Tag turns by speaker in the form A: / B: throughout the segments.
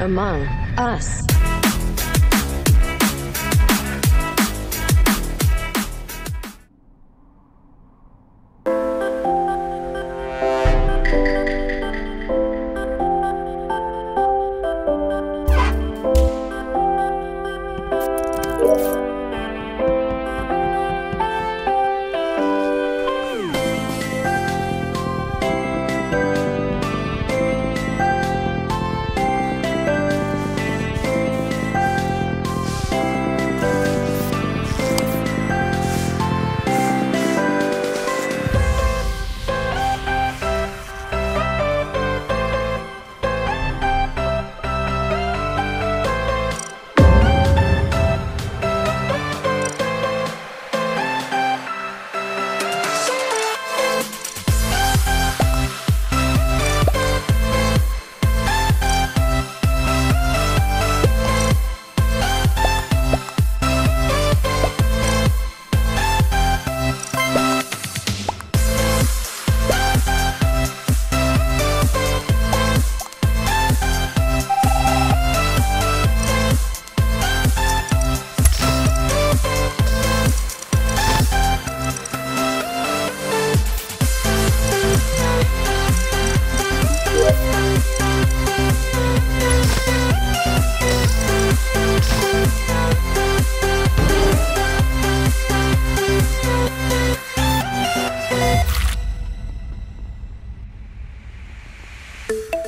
A: among us.
B: you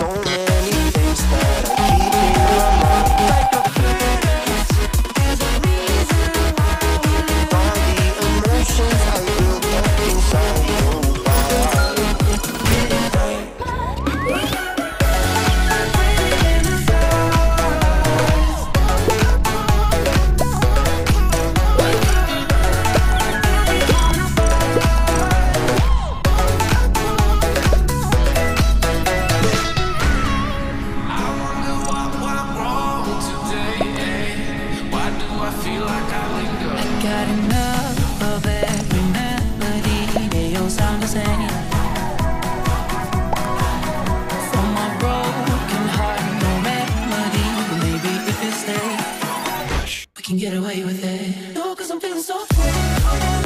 B: 送你。can get away with it. No, cause I'm feeling so free.